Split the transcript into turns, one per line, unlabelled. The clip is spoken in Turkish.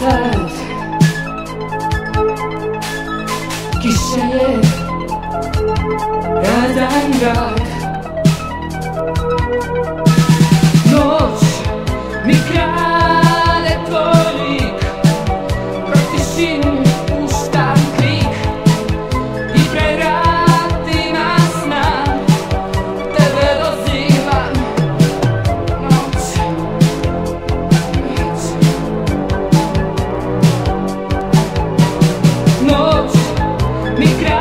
Sad Kiša je radan grad mi creación.